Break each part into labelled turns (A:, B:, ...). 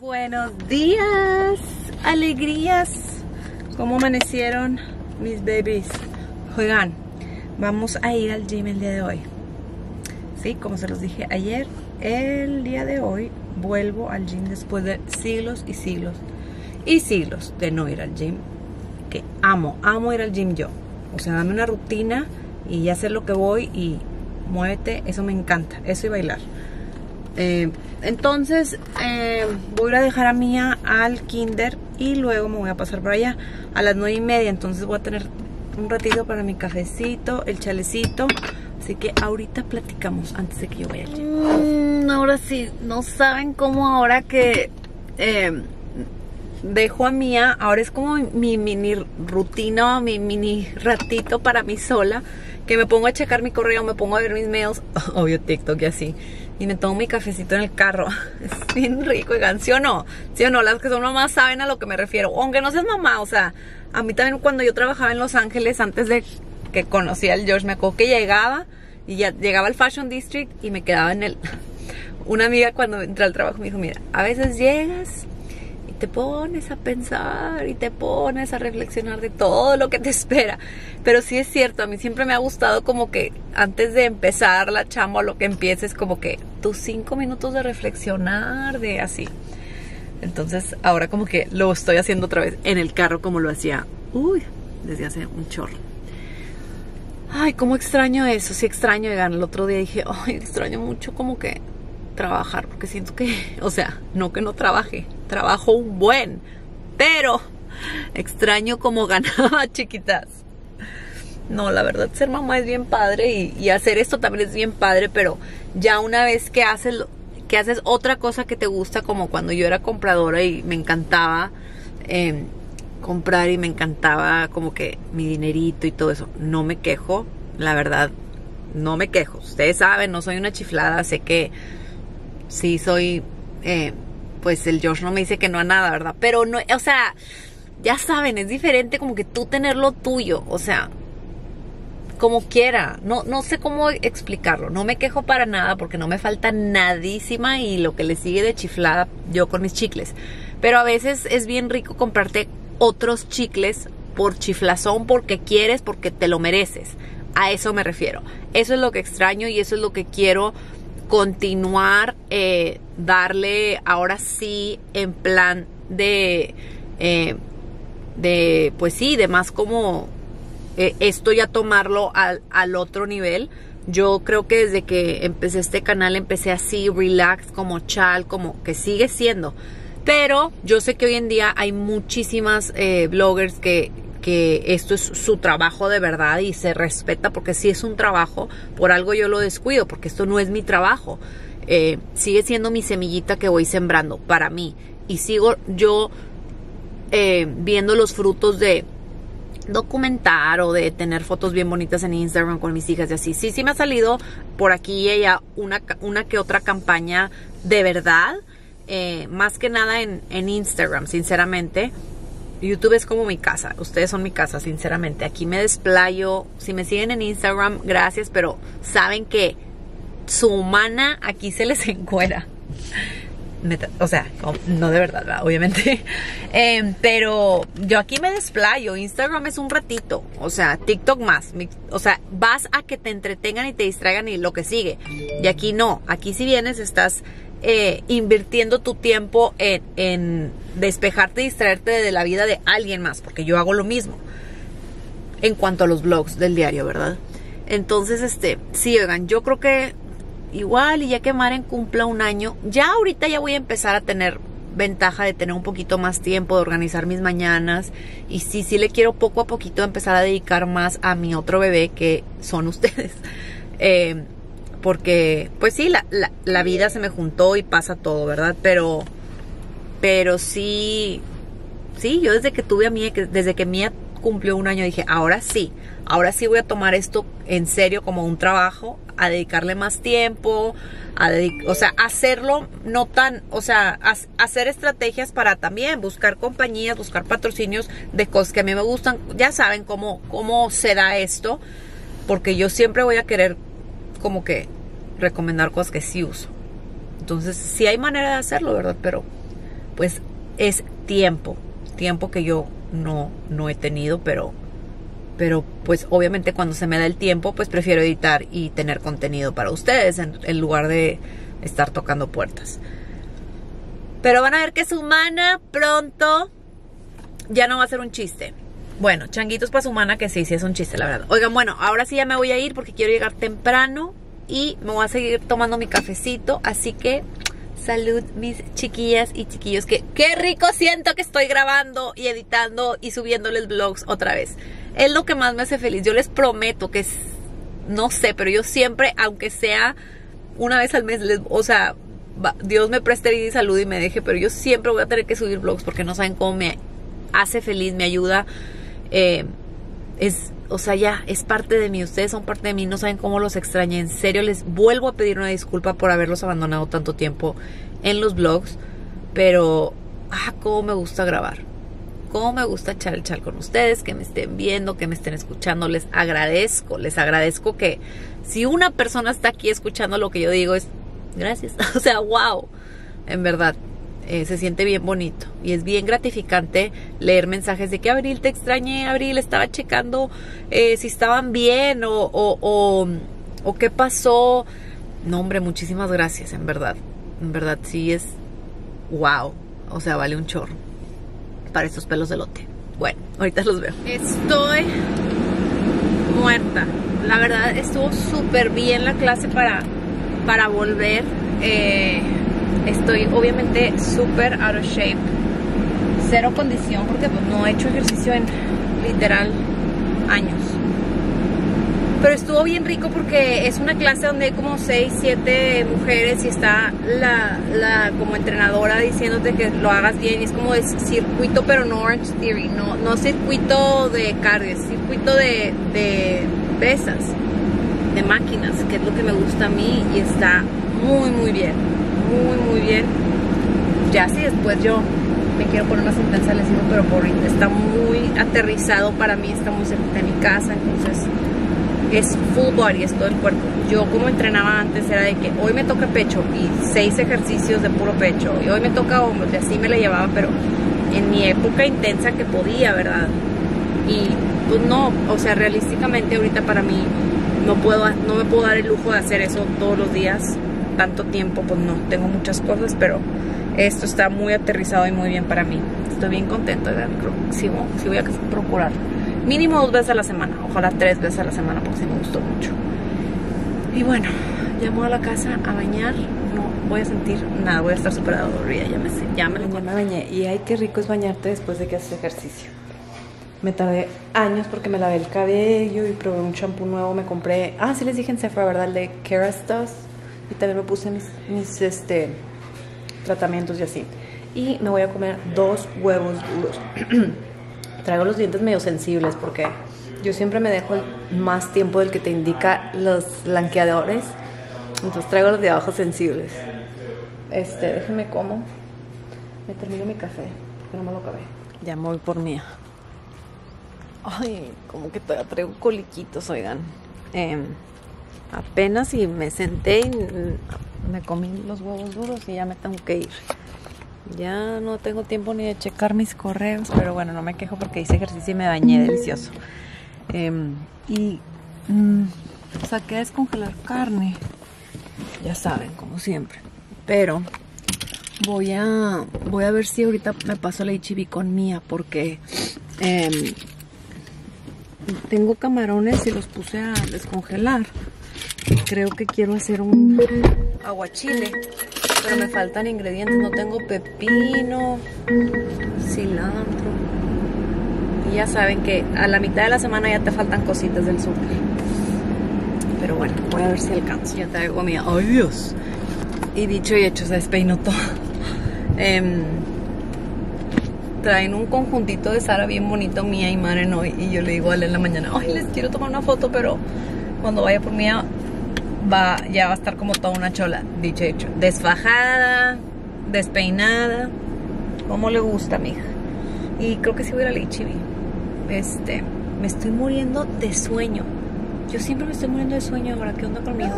A: Buenos días, alegrías. ¿Cómo amanecieron mis babies? Oigan, vamos a ir al gym el día de hoy. Sí, como se los dije ayer, el día de hoy vuelvo al gym después de siglos y siglos y siglos de no ir al gym. Que amo, amo ir al gym yo. O sea, dame una rutina y ya sé lo que voy y muévete, eso me encanta, eso y bailar. Eh, entonces eh, voy a dejar a Mía al kinder y luego me voy a pasar por allá a las nueve y media. Entonces voy a tener un ratito para mi cafecito, el chalecito. Así que ahorita platicamos antes de que yo vaya al gym. Mm, ahora sí, no saben cómo ahora que eh, dejo a Mía, ahora es como mi mini rutina, mi mini ratito para mí sola, que me pongo a checar mi correo, me pongo a ver mis mails, obvio TikTok y así y me tomo mi cafecito en el carro. Es bien rico, y ¿sí o no? ¿Sí o no? Las que son mamás saben a lo que me refiero. Aunque no seas mamá, o sea, a mí también cuando yo trabajaba en Los Ángeles, antes de que conocía al George, me acuerdo que llegaba y ya llegaba al Fashion District y me quedaba en el... Una amiga cuando entré al trabajo me dijo, mira, a veces llegas te pones a pensar y te pones a reflexionar de todo lo que te espera. Pero sí es cierto, a mí siempre me ha gustado como que antes de empezar la chamba o lo que empieces, como que tus cinco minutos de reflexionar, de así. Entonces ahora como que lo estoy haciendo otra vez en el carro como lo hacía, uy, desde hace un chorro. Ay, cómo extraño eso, sí extraño, el otro día dije, ay, extraño mucho como que trabajar, porque siento que, o sea, no que no trabaje, trabajo un buen, pero extraño como ganaba chiquitas. No, la verdad, ser mamá es bien padre y, hacer esto también es bien padre, pero ya una vez que haces, que haces otra cosa que te gusta, como cuando yo era compradora y me encantaba em, comprar y me encantaba como que mi dinerito y todo eso, no me quejo, la verdad, no me quejo. Ustedes saben, no soy una chiflada, sé que sí soy, eh, pues el Josh no me dice que no a nada, ¿verdad? Pero no, o sea, ya saben, es diferente como que tú tener lo tuyo, o sea, como quiera, no, no sé cómo explicarlo, no me quejo para nada porque no me falta nadísima y lo que le sigue de chiflada yo con mis chicles, pero a veces es bien rico comprarte otros chicles por chiflazón, porque quieres, porque te lo mereces, a eso me refiero, eso es lo que extraño y eso es lo que quiero continuar, eh, darle ahora sí en plan de, eh, de, pues sí, de más como eh, esto ya tomarlo al, al otro nivel. Yo creo que desde que empecé este canal empecé así, relax, como chal, como que sigue siendo. Pero yo sé que hoy en día hay muchísimas bloggers que, que esto es su trabajo de verdad y se respeta porque si es un trabajo, por algo yo lo descuido, porque esto no es mi trabajo. Eh, sigue siendo mi semillita que voy sembrando para mí y sigo yo eh, viendo los frutos de documentar o de tener fotos bien bonitas en Instagram con mis hijas y así. Sí, sí me ha salido por aquí y allá una, una que otra campaña de verdad, eh, más que nada en Instagram, sinceramente. YouTube es como mi casa, ustedes son mi casa, sinceramente. Aquí me desplayo. Si me siguen en Instagram, gracias, pero saben que su humana aquí se les encuera. O sea, no de verdad, obviamente. Em, pero yo aquí me desplayo. Instagram es un ratito. O sea, TikTok más. O sea, vas a que te entretengan y te distraigan y lo que sigue. Y aquí no. Aquí si vienes estás eh, invirtiendo tu tiempo en, despejarte y distraerte de la vida de alguien más, porque yo hago lo mismo en cuanto a los blogs del diario, ¿verdad? Entonces, este, sí, oigan, yo creo que igual y ya que Maren cumpla un año, ya ahorita ya voy a empezar a tener ventaja de tener un poquito más tiempo, de organizar mis mañanas y sí, sí le quiero poco a poquito empezar a dedicar más a mi otro bebé que son ustedes. Eh, porque pues sí, la, la, vida se me juntó y pasa todo, ¿verdad? Pero, pero sí, sí, yo desde que tuve a Mía, desde que Mía cumplió un año, dije, ahora sí, ahora sí voy a tomar esto en serio como un trabajo, a dedicarle más tiempo, a o sea, hacerlo no tan, o sea, hacer estrategias para también buscar compañías, buscar patrocinios de cosas que a mí me gustan. Ya saben cómo, cómo se da esto, porque yo siempre voy a querer como que recomendar cosas que sí uso. Entonces, sí hay manera de hacerlo, ¿verdad? Pero pues es tiempo, tiempo que yo no, no he tenido, pero, pero pues obviamente cuando se me da el tiempo, pues prefiero editar y tener contenido para ustedes en, lugar de estar tocando puertas. Pero van a ver que su humana pronto ya no va a ser un chiste. Bueno, changuitos para su humana que sí, sí es un chiste, la verdad. Oigan, bueno, ahora sí ya me voy a ir porque quiero llegar temprano y me voy a seguir tomando mi cafecito. Así que salud, mis chiquillas y chiquillos. Que qué rico siento que estoy grabando y editando y subiéndoles vlogs otra vez. Es lo que más me hace feliz. Yo les prometo que no sé, pero yo siempre, aunque sea una vez al mes, o sea, Dios me preste vida y salud y me deje, pero yo siempre voy a tener que subir vlogs porque no saben cómo me hace feliz, me ayuda. Eh, es, o sea, ya es parte de mí, ustedes son parte de mí, no saben cómo los extrañé. En serio, les vuelvo a pedir una disculpa por haberlos abandonado tanto tiempo en los vlogs, pero, ah, cómo me gusta grabar. Cómo me gusta echar el chal con ustedes, que me estén viendo, que me estén escuchando. Les agradezco, les agradezco que si una persona está aquí escuchando lo que yo digo es gracias. o sea, wow. En verdad, eh, se siente bien bonito y es bien gratificante leer mensajes de que Abril te extrañé, Abril estaba checando eh, si estaban bien o, o, qué pasó. No, hombre, muchísimas gracias, en verdad. En verdad, sí es wow. O sea, vale un chorro para estos pelos de lote. Bueno, ahorita los veo. Estoy muerta. La verdad, estuvo súper bien la clase para para volver. Eh, estoy obviamente súper out of shape. Cero condición porque pues, no he hecho ejercicio en literal años. Pero estuvo bien rico porque es una clase donde hay como 6, 7 mujeres y está la, como entrenadora diciéndote que lo hagas bien. Y es como circuito, pero no Orange Theory, no, no circuito de cardio, circuito de, de pesas de máquinas, que es lo que me gusta a mí y está muy muy bien, muy muy bien. Ya si después yo me quiero poner más intensa les digo, pero por está muy aterrizado para mí, está muy cerca de mi casa, entonces es full body, es todo el cuerpo. Yo como entrenaba antes era de que hoy me toca pecho y seis ejercicios de puro pecho y hoy me toca hombros y así me la llevaba, pero en mi época intensa que podía, ¿verdad? Y pues no, o sea, realísticamente ahorita para mí no puedo no me puedo dar el lujo de hacer eso todos los días tanto tiempo pues no tengo muchas cosas pero esto está muy aterrizado y muy bien para mí estoy bien contenta de sí, sí voy a procurar mínimo dos veces a la semana ojalá tres veces a la semana porque sí me gustó mucho y bueno llamo a la casa a bañar no voy a sentir nada voy a estar súper adolorida ya me, ya me, ya me bañé y ay qué rico es bañarte después de que haces ejercicio me tardé años porque me lavé el cabello y probé un shampoo nuevo. Me compré, ah, sí les dije en Sephora, ¿verdad? El de Kerastase. Y también me puse mis, mis este, tratamientos y así. Y me voy a comer dos huevos duros. Traigo los dientes medio sensibles porque yo siempre me dejo más tiempo del que te indica los blanqueadores. Entonces traigo los de abajo sensibles. Este, déjenme como. Me termino mi café porque no me lo acabé. Ya me voy por mía. Ay, como que todavía traigo coliquitos, oigan. Em, apenas y me senté y me comí los huevos duros y ya me tengo que ir. Ya no tengo tiempo ni de checar mis correos, pero bueno, no me quejo porque hice ejercicio y me bañé delicioso. Em, y mm, saqué a descongelar carne, ya saben, como siempre. Pero voy a voy a ver si ahorita me paso la HB con Mía porque eh, tengo camarones y los puse a descongelar. Creo que quiero hacer un aguachile, pero me faltan ingredientes. No tengo pepino, cilantro. Y ya saben que a la mitad de la semana ya te faltan cositas del súper. Pero bueno, voy a ver si alcanzo. Ya traigo mi... ¡Ay, Dios! Y dicho y hecho, se despeinó todo. eh, traen un conjuntito de Sara bien bonito, mía y Maren hoy. Y yo le digo a él en la mañana, ay, les quiero tomar una foto, pero cuando vaya por mía, va, ya va a estar como toda una chola, dicho hecho. Desfajada, despeinada, como le gusta a mi hija. Y creo que sí voy a ir a la Este, me estoy muriendo de sueño. Yo siempre me estoy muriendo de sueño ahora. ¿Qué onda conmigo?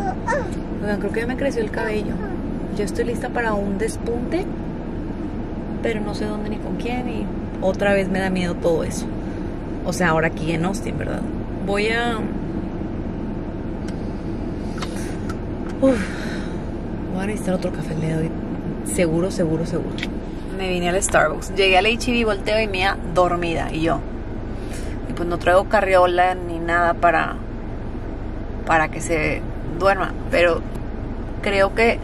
A: Creo que ya me creció el cabello. Yo estoy lista para un despunte pero no sé dónde ni con quién y otra vez me da miedo todo eso. O sea, ahora aquí en Austin, ¿verdad? Voy a... Uf, voy a necesitar otro café el día de hoy. Seguro, seguro, seguro. Me vine al Starbucks. Llegué al HEB, volteo y mía dormida. Y yo. Y pues no traigo carriola ni nada para, para que se duerma. Pero creo que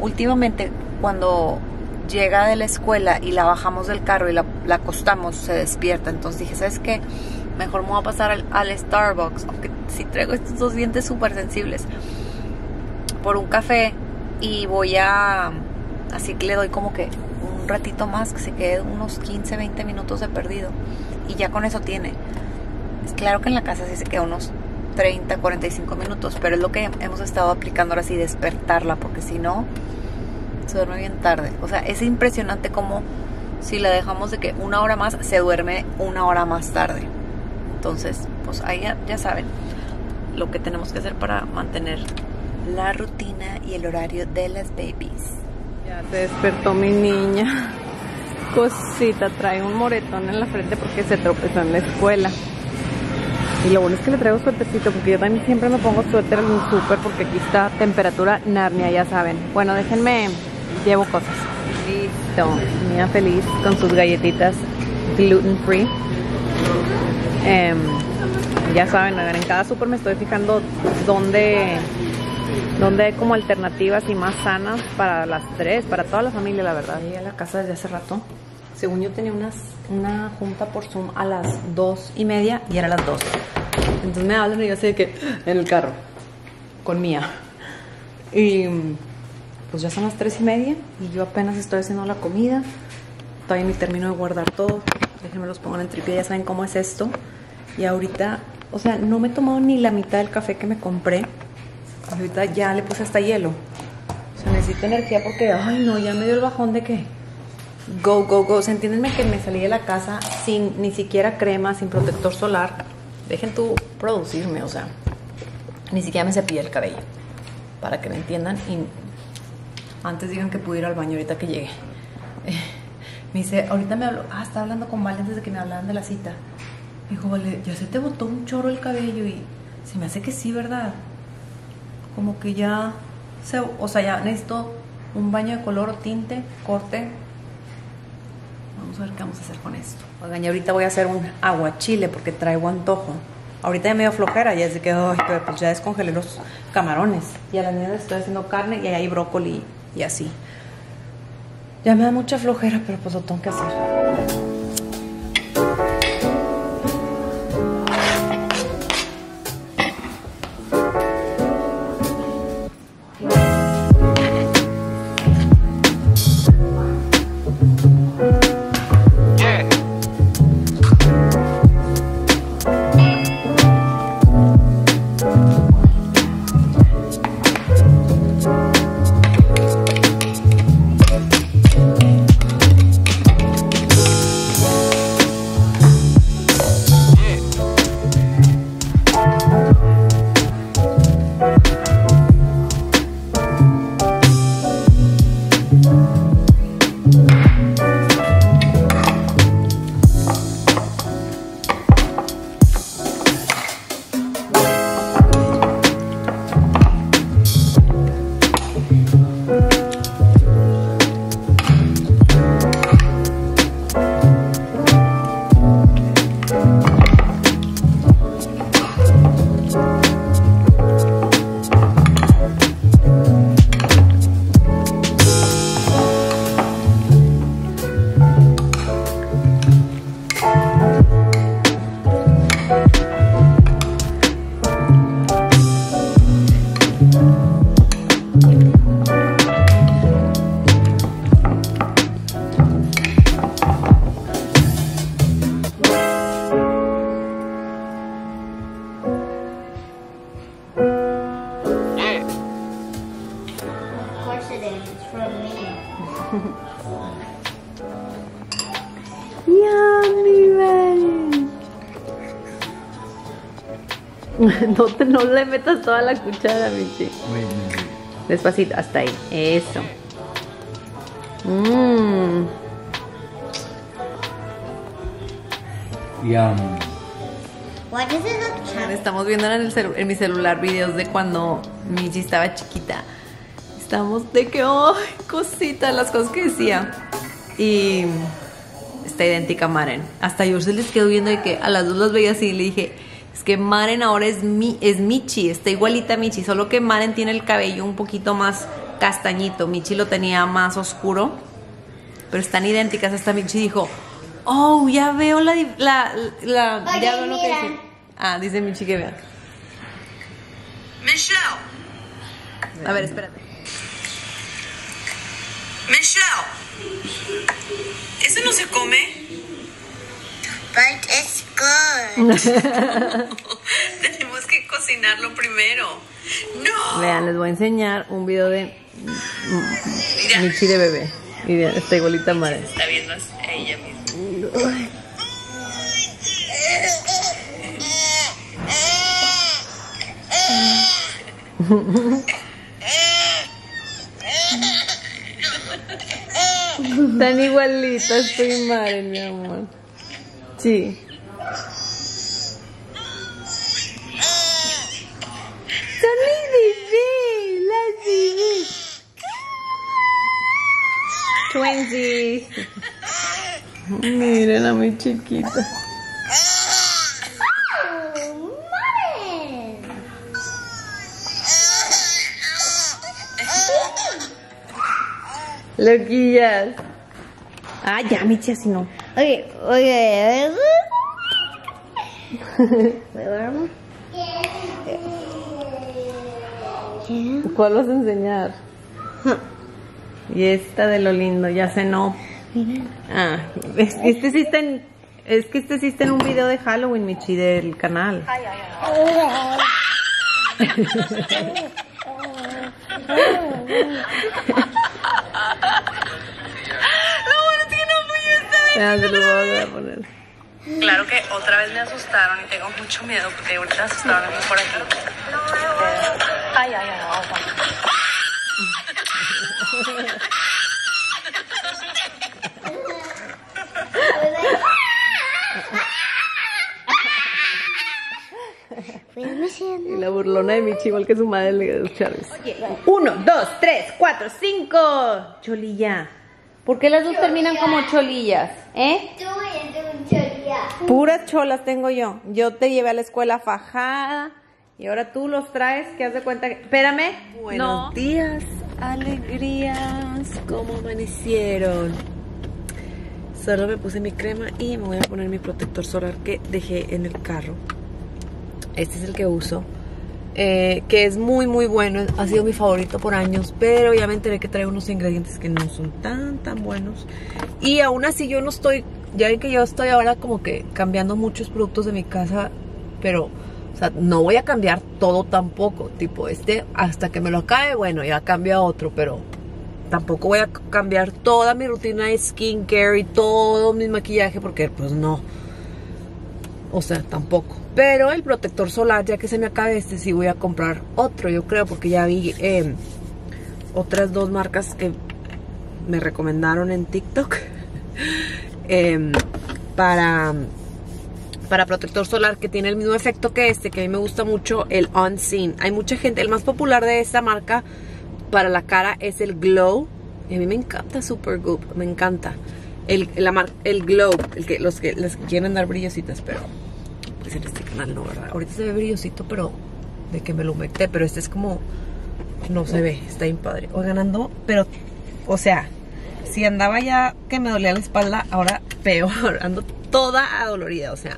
A: últimamente cuando llega de la escuela y la bajamos del carro y la, acostamos, se despierta. Entonces dije, ¿sabes qué? Mejor me voy a pasar al, al Starbucks, aunque si traigo estos dos dientes súper sensibles, por un café y voy a... Así que le doy como que un ratito más, que se quede unos 15, 20 minutos de perdido. Y ya con eso tiene. Es claro que en la casa sí se queda unos 30, 45 minutos, pero es lo que hemos estado aplicando ahora sí, despertarla, porque si no, se duerme bien tarde. O sea, es impresionante como si la dejamos de que una hora más, se duerme una hora más tarde. Entonces, pues ahí ya, ya saben lo que tenemos que hacer para mantener la rutina y el horario de las babies. Ya se despertó mi niña. Cosita, trae un moretón en la frente porque se tropezó en la escuela. Y lo bueno es que le traigo suétercito porque yo también siempre me pongo suéter en un súper porque aquí está temperatura Narnia, ya saben. Bueno, déjenme, llevo cosas. Listo, mía feliz con sus galletitas gluten free. Em, ya saben, en cada súper me estoy fijando dónde donde hay como alternativas y más sanas para las tres, para toda la familia, la verdad. Llegué a la casa desde hace rato. Según yo tenía unas, una junta por Zoom a las dos y media y era las dos. Entonces me hablan y yo sé que en el carro, con Mía. Y pues ya son las tres y media y yo apenas estoy haciendo la comida. Todavía ni termino de guardar todo. Déjenme los pongo en el tripié, ya saben cómo es esto. Y ahorita, o sea, no me he tomado ni la mitad del café que me compré ahorita ya le puse hasta hielo. O sea, energía porque, ay no, ya me dio el bajón de que go, go, go. O sea, entiéndenme que me salí de la casa sin ni siquiera crema, sin protector solar. Dejen tú producirme, o sea, ni siquiera me cepillé el cabello. Para que me entiendan y antes digan que pude ir al baño ahorita que llegué. me dice, ahorita me habló, ah, estaba hablando con Vale antes de que me hablaran de la cita. Me dijo, Vale, ya se te botó un chorro el cabello y se me hace que sí, ¿verdad? Como que ya se, o sea, ya necesito un baño de color tinte, corte. Vamos a ver qué vamos a hacer con esto. Oigan, ahorita voy a hacer un aguachile porque traigo antojo. Ahorita ya medio flojera, ya desde que ay, pues ya descongelé los camarones. Y a la niña estoy haciendo carne y ahí hay brócoli y así. Ya me da mucha flojera, pero pues lo tengo que hacer. Yummy, no, te, no le metas toda la cuchara, Michi. Despacito, hasta ahí. Eso. Mmm. Estamos viendo en, en, mi celular videos de cuando Michi estaba chiquita. Estamos de que hoy cosita! Las cosas que decía. Y está idéntica a Maren. Hasta yo se les quedó viendo de que a las dos las veía así y le dije, es que Maren ahora es, mi, es Michi, está igualita a Michi, solo que Maren tiene el cabello un poquito más castañito. Michi lo tenía más oscuro, pero están idénticas. Hasta Michi dijo, oh, ya veo la... la, la
B: Oye,
A: ya veo lo que dice. Ah, dice Michi que vean.
C: Michelle,
A: A ver, espérate.
C: Michelle, ¿eso no se come?
B: But it's good.
C: Tenemos que cocinarlo primero. No.
A: Vean, les voy a enseñar un video de
C: Mira,
A: Michi de bebé. Y vean, está igualita a Maren.
C: está viendo a ella misma.
A: Están igualitas, Maren, mi amor. Sí. Son mis las. Twinsies. Miren a mi chiquita. Loquillas. Ah, ya, Michi, así no.
B: Am I?
A: ¿Cuál vas a enseñar? Y esta de lo lindo, ya cenó. Ah, es- este sí está en, es que este sí está en un video de Halloween, Michi, del canal. Ya, se lo voy a poner.
C: Claro que otra vez me asustaron y tengo mucho miedo porque ahorita asustaron a mí por aquí. Ay, ay, ay, ay.
A: Y la burlona de Michi, igual que su madre, le Charles. Uno, dos, tres, cuatro, cinco. Cholilla. ¿Por qué las dos terminan como cholillas? ¿Eh?
B: Chorilla.
A: Puras cholas tengo yo. Yo te llevé a la escuela fajada y ahora tú los traes que haz de cuenta que... Espérame. Buenos días, alegrías. ¿Cómo amanecieron? Solo me puse mi crema y me voy a poner mi protector solar que dejé en el carro. Este es el que uso. Eh, que es muy muy bueno, ha sido mi favorito por años, pero ya me enteré que trae unos ingredientes que no son tan tan buenos. Y aún así yo no estoy, ya ven que yo estoy ahora como que cambiando muchos productos de mi casa, pero o sea, no voy a cambiar todo tampoco, tipo este hasta que me lo acabe, bueno, ya cambia otro, pero tampoco voy a cambiar toda mi rutina de skincare y todo mi maquillaje porque pues no. O sea, tampoco. Pero el protector solar, ya que se me acabe este, sí voy a comprar otro, yo creo, porque ya vi eh, otras dos marcas que me recomendaron en TikTok em, para, para protector solar que tiene el mismo efecto que este, que a mí me gusta mucho, el Unseen. Hay mucha gente, el más popular de esta marca para la cara es el Glow. Y a mí me encanta Supergoop, me encanta. El, la el Glow, el que, los que les quieren dar brillositas, pero pues en este canal no, ¿verdad? Ahorita se ve brillosito, pero de que me lo humecté, pero este es como no se ve, está bien padre. Oigan, ando, pero, o sea, si andaba ya que me dolía la espalda, ahora peor, ando toda adolorida, o sea,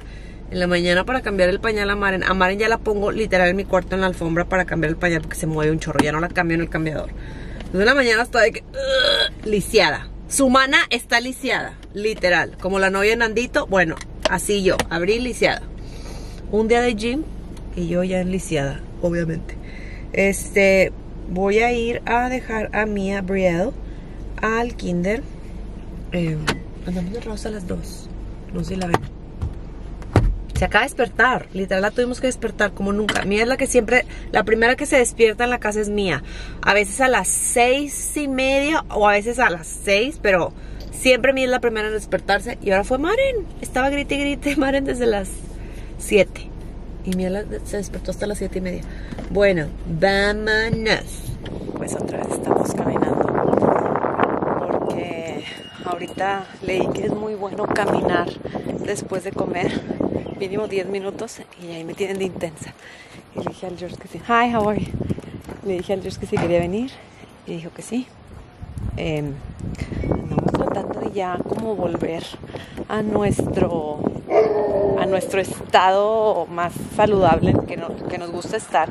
A: en la mañana para cambiar el pañal a Maren, a Maren ya la pongo literal en mi cuarto en la alfombra para cambiar el pañal porque se mueve un chorro, ya no la cambio en el cambiador. Entonces en la mañana está de que, "Ugh", lisiada. Su mana está lisiada, literal, como la novia de Nandito, bueno, así yo, abrí lisiada. Un día de gym y yo ya lisiada, obviamente. Este, voy a ir a dejar a Mia Brielle al kinder. Eh, andamos de rosa las dos. No sé si la ven. Se acaba de despertar. Literal la tuvimos que despertar como nunca. Mía es la que siempre, la primera que se despierta en la casa es mía. A veces a las seis y media o a veces a las seis, pero Siempre mi es la primera en despertarse y ahora fue Maren. Estaba grite y grite Maren desde las 7. Y mi se despertó hasta las 7 y media. Bueno, vámonos. Pues otra vez estamos caminando. Porque ahorita leí que es muy bueno caminar después de comer. Mínimo 10 minutos y ahí me tienen de intensa. Y le dije al George que sí. Hi, how are you? Le dije al George que sí quería venir. Y dijo que sí. Eh, andamos tratando de ya como volver a nuestro a nuestro estado más saludable que, nos gusta estar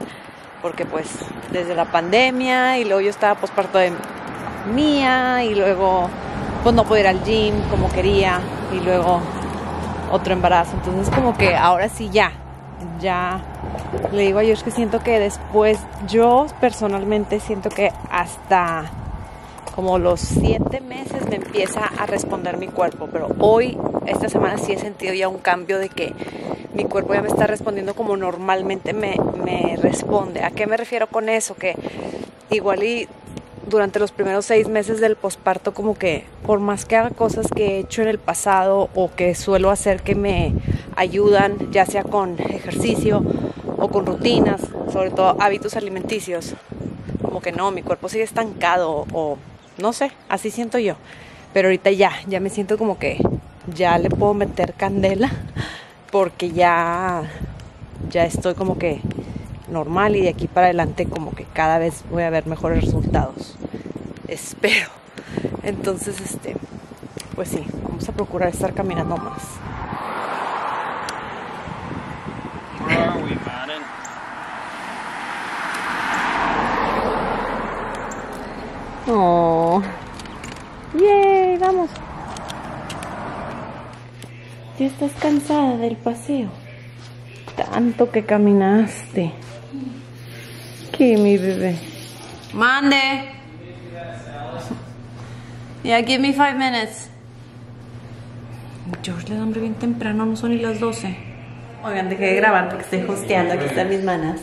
A: porque pues desde la pandemia y luego yo estaba posparto de mía y luego pues no pude ir al gym como quería y luego otro embarazo. Entonces como que ahora sí ya ya le digo a George que siento que después yo personalmente siento que hasta como los siete meses me empieza a responder mi cuerpo, pero hoy, esta semana sí he sentido ya un cambio de que mi cuerpo ya me está respondiendo como normalmente me, responde. ¿A qué me refiero con eso? Que igual y durante los primeros seis meses del posparto como que por más que haga cosas que he hecho en el pasado o que suelo hacer que me ayudan, ya sea con ejercicio o con rutinas, sobre todo hábitos alimenticios, como que no, mi cuerpo sigue estancado o no sé, así siento yo. Pero ahorita ya, ya me siento como que ya le puedo meter candela porque ya, ya estoy como que normal y de aquí para adelante como que cada vez voy a ver mejores resultados. Espero. Entonces, este, pues sí, vamos a procurar estar caminando más. Oh. Yay, vamos. Ya estás cansada del paseo. Tanto que caminaste. ¿Qué, mi bebé? Mande. Yeah, give me five minutes. George le da hambre bien temprano, no son ni las 12. Oigan, dejé de grabar porque estoy hosteando. Aquí están mis manas.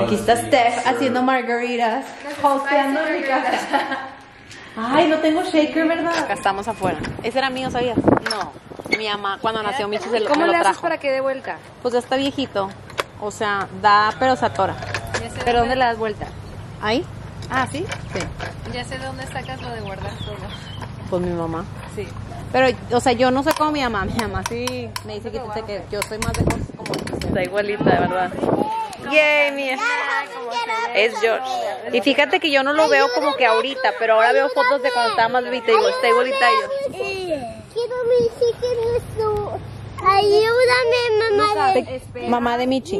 A: Aquí está Steph haciendo margaritas. Hosteando en mi casa. Ay, no tengo shaker, ¿verdad? Acá estamos afuera. Ese era mío, ¿sabías? No. Mi mamá, cuando nació Michi, se lo,
D: ¿Cómo
A: me lo
D: le haces
A: trajo.
D: para que dé vuelta?
A: Pues ya está viejito. O sea, da, pero se atora.
D: ¿Pero dónde le das vuelta?
A: ¿Ahí?
D: Ah, ¿sí?
A: Sí.
D: Ya sé de dónde sacas lo de guardar todo.
A: Pues mi mamá.
D: Sí.
A: Pero, o sea, yo no sé cómo mi mamá. Mi mamá sí me dice que, que, que yo soy más de cosas como. Está igualita, de verdad. Yay, mía. Es George. Y fíjate que yo no lo veo como que ahorita, pero ahora veo fotos de cuando estaba más bebita y digo, está igualita a yo.
B: Quiero mi chicken eso. Ayúdame, mamá.
A: Te- mamá de Michi.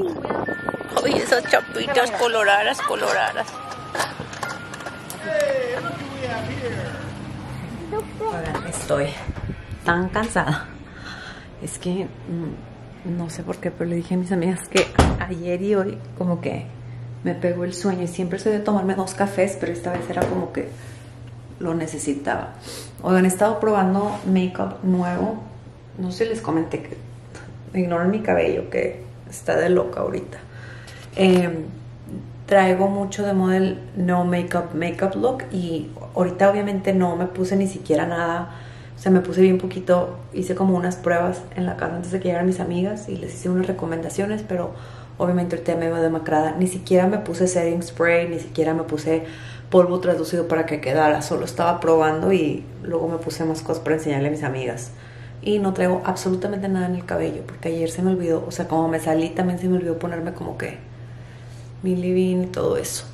A: Uy, esas chapitas coloradas, coloradas. Oigan, estoy tan cansada. Es que mm, no sé por qué, pero le dije a mis amigas que ayer y hoy como que me pegó el sueño y siempre soy de tomarme dos cafés, pero esta vez era como que lo necesitaba. Oigan, he estado probando make-up nuevo. No sé si les comenté que ignoren mi cabello, que está de loca ahorita. Eh, traigo mucho de moda el no make-up, make-up look y ahorita obviamente no me puse ni siquiera nada. O sea, me puse bien poquito, hice como unas pruebas en la casa antes de que llegaran mis amigas y les hice unas recomendaciones, pero obviamente ahorita me veo demacrada. Ni siquiera me puse setting spray, ni siquiera me puse polvo traducido para que quedara. Solo estaba probando y luego me puse más cosas para enseñarle a mis amigas. Y no traigo absolutamente nada en el cabello, porque ayer se me olvidó, o sea, como me salí también se me olvidó ponerme como que mi living y todo eso.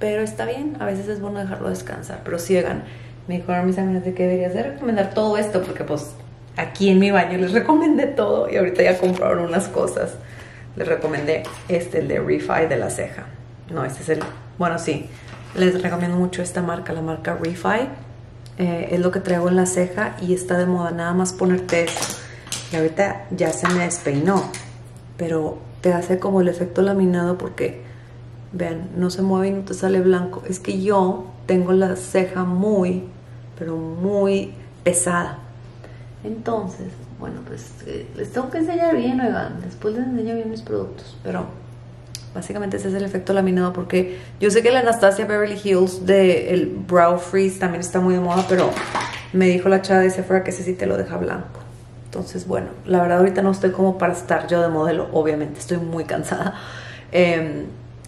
A: Pero está bien, a veces es bueno dejarlo descansar. Pero sí, oigan, me dijeron mis amigas de que deberías de recomendar todo esto, porque pues aquí en mi baño les recomendé todo y ahorita ya compraron unas cosas. Les recomendé este, el de Refi de la ceja. No, este es el, bueno, sí, les recomiendo mucho esta marca, la marca Refi. Eh, es lo que traigo en la ceja y está de moda nada más ponerte eso. Y ahorita ya se me despeinó, pero te hace como el efecto laminado porque, vean, no se mueve y no te sale blanco. Es que yo tengo la ceja muy, pero muy pesada. Entonces, bueno, pues eh, les tengo que enseñar bien, oigan. Después les enseño bien mis productos, pero básicamente ese es el efecto laminado porque yo sé que la Anastasia Beverly Hills de el Brow Freeze también está muy de moda, pero Me dijo la chava de Sephora que ese sí te lo deja blanco. Entonces, bueno, la verdad ahorita no estoy como para estar yo de modelo, obviamente, estoy muy cansada. Em,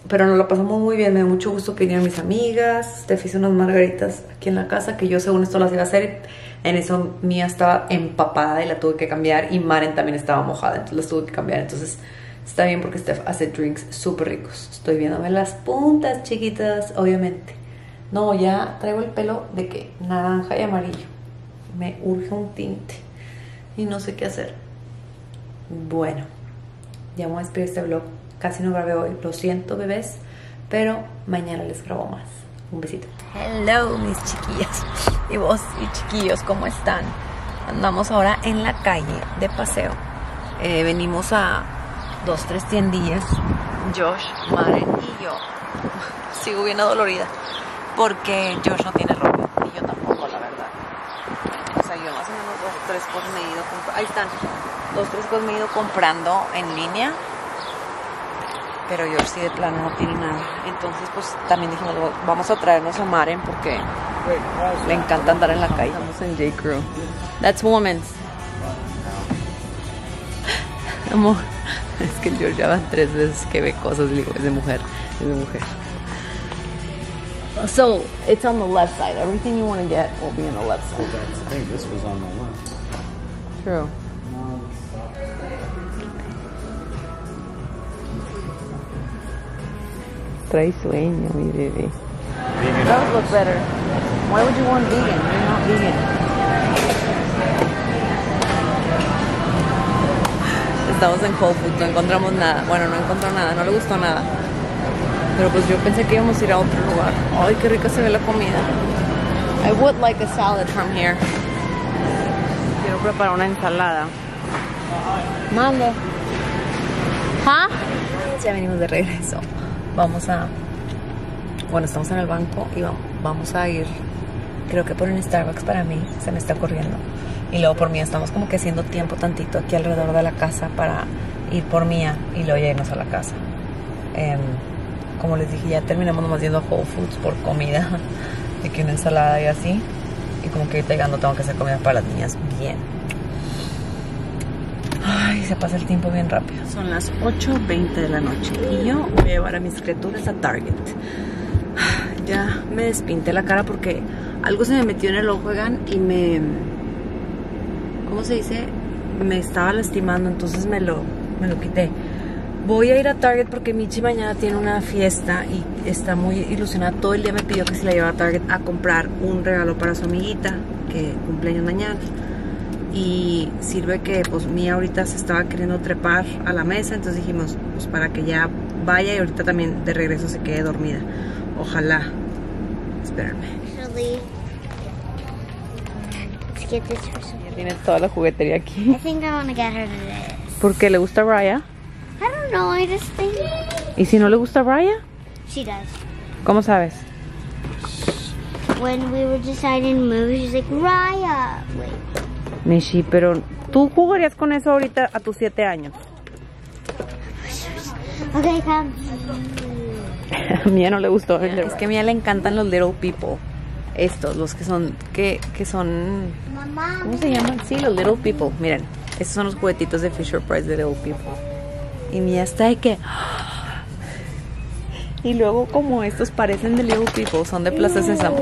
A: pero nos lo pasamos muy bien, me dio mucho gusto que vinieran mis amigas. Te hice unas margaritas aquí en la casa que yo según esto las iba a hacer. En eso Mía estaba empapada y la tuve que cambiar y Maren también estaba mojada, entonces las tuve que cambiar. Entonces está bien porque Steph hace drinks súper ricos. Estoy viéndome las puntas chiquitas, obviamente. No, ya traigo el pelo de que naranja y amarillo. Me urge un tinte y no sé qué hacer. Bueno, ya voy a despedir este vlog. Casi no grabé hoy, lo siento bebés, pero mañana les grabo más. Un besito. Hello mis chiquillas y vos y chiquillos, ¿cómo están? Andamos ahora en la calle de paseo. Eh, venimos a dos, tres tiendillas. Josh, Maren y yo. Sigo bien adolorida porque Josh no tiene ropa y yo tampoco, la verdad. O sea, yo más o menos dos, tres cosas me he ido comprando. Ahí están. Dos, tres cosas me he ido comprando en línea pero George sí de plano no tiene nada. Entonces, pues también dijimos, vamos a traernos a Maren porque le encanta andar en la calle. Estamos en J. Crew. That's woman's. Amor, es que George ya van tres veces que ve cosas y digo, es de mujer, es de mujer. So, it's on the left side. Everything you want to get will be on the left side.
E: I think this was on the left.
A: True. Trae sueño, mi bebé. That would look better. Why would you want vegan? You're not vegan. Estamos en Whole Foods, no encontramos nada. Bueno, no encontró nada, no le gustó nada. Pero pues yo pensé que íbamos a ir a otro lugar. Ay, qué rica se ve la comida. I would like a salad from here. Quiero preparar una ensalada. Mande. ¿Ah? Ya venimos de regreso. Vamos a. Bueno, estamos en el banco y vamos a ir. Creo que por un Starbucks para mí se me está corriendo. Y luego por mí estamos como que haciendo tiempo tantito aquí alrededor de la casa para ir por mía y luego ya irnos a la casa. Em, como les dije, ya terminamos nomás yendo a Whole Foods por comida. De que una ensalada y así. Y como que ahorita llegando tengo que hacer comida para las niñas bien. Ay, se pasa el tiempo bien rápido. Son las 8.20 de la noche y yo voy a llevar a mis criaturas a Target. Ya me despinté la cara porque algo se me metió en el ojo, oigan, y me... ¿Cómo se dice? Me estaba lastimando, entonces me lo, me lo quité. Voy a ir a Target porque Michi mañana tiene una fiesta y está muy ilusionada. Todo el día me pidió que se la llevara a Target a comprar un regalo para su amiguita, que cumpleaños mañana y sirve que pues Mía ahorita se estaba queriendo trepar a la mesa, entonces dijimos pues para que ya vaya y ahorita también de regreso se quede dormida. Ojalá. Espérenme.
B: Get this for some.
A: Ya tienes toda la juguetería aquí.
B: I think I want to get her this.
A: ¿Por qué le gusta Raya?
B: I don't know, I just think
A: ¿Y si no le gusta Raya?
B: she does.
A: ¿Cómo sabes?
B: When we were deciding move, she's like, Raya. Wait.
A: Michi, pero tú jugarías con eso ahorita a tus 7 años.
B: Okay, come.
A: A Mía no le gustó. Es que a Mía le encantan los little people. Estos, los que son, que, que son, ¿cómo se llaman? Sí, los little people. Miren, estos son los juguetitos de Fisher Price de little people. Y Mía está de que... Y luego como estos parecen de little people, son de Plaza Sésamo.